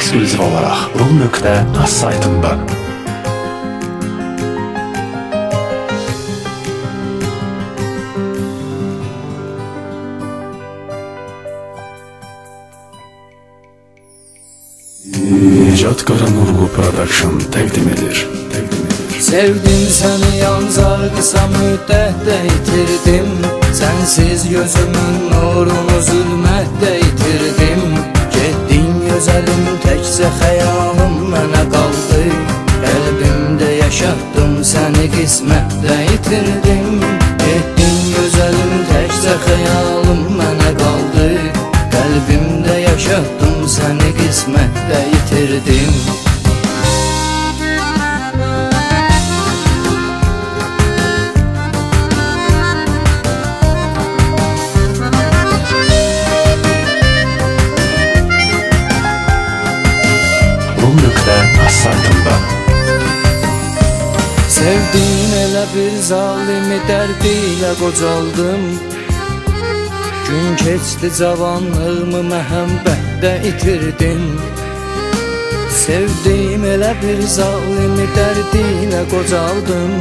Eksklüziv olaraq rum.az saytında. Necat Qaranurlu Production. Təqdim edir. Sevdim səni yalnız qısa müddətdə itirdim Sənsiz gözümün nurunu qismətdə itirdim Getdin gözəlim təkcə xəyalım mənə qaldı Qəlbimdə yaşatdım səni qismətdə itirdim rum.az saytında. Sevdiğin elə bir zalimi dərdilə qocaldım Gün keçdi cavanlığımı məhəmbətdə itirdin Sevdiyim elə bir zalimi dərdilə qocaldım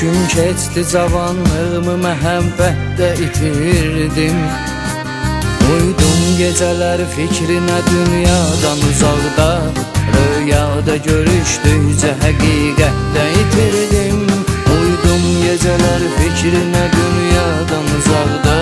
Gün keçdi cavanlığımı məhəbbətdə itirdim. Uydum gecələr fikrinə dünyadan uzaqda Rüyada görüşdükcə həqiqətdə itirdim Uydum gecələr fikrinə dünyadan uzaqda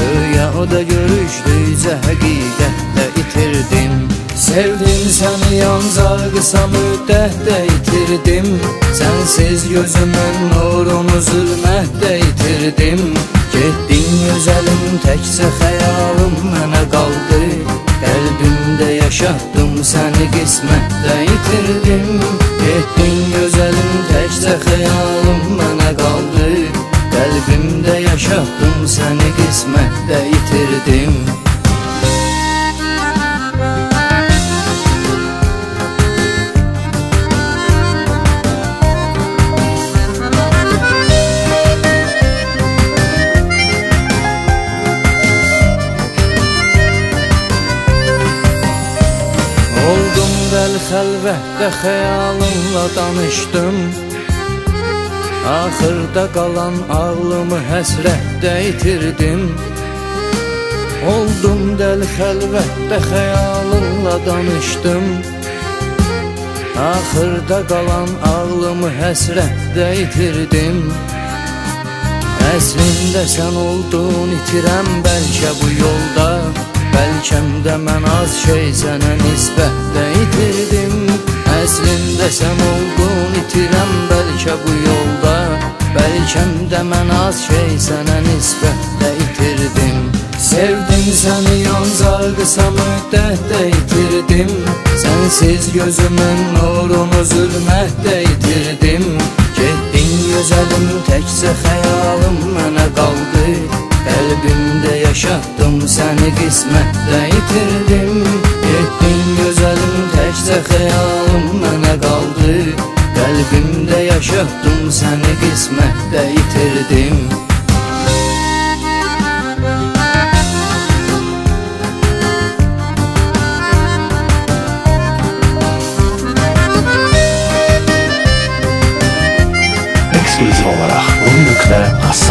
Rüyada görüşdükcə həqiqətdə itirdim Sevdim səni yalnız qısa müddətdə itirdim Sənsiz gözümün nurunu zülmətdə itirdim Getdin gözəlim təkcə xəyalım yaşatdım səni qismətdə itirdim Getdin gözəlim təkcə xəyalım Dəl xəlvətdə xəyalımla danışdım. Axırda qalan ağlımı həsrətdə itirdim. Oldum dəl xəlvətdə xəyalımla danışdım. Axırda qalan ağlımı həsrətdə itirdim. Əslində sən oldun itirəm bəlkə bu yolda Bəlkəm də mən az şey sənə nisbətdə itirdim Əslində sən oldun itirəm bəlkə bu yolda. Bəlkəm də mən az şey sənə nisbətdə itirdim Sevdim səni yalnız qısa müddətdə itirdim Sənsiz gözümün nurunu zülmətdə itirdim Getdin gözəlim təkcə xəyalım mənə Qəlbimdə yaşatdım səni qismətdə itirdim Getdin gözəlim təkcə xəyalım mənə qaldı Qəlbimdə yaşatdım səni qismətdə itirdim Eksklüziv olaraq rum.az saytında.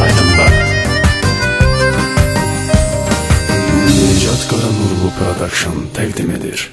Necat Qaranurlu Production təqdim edir.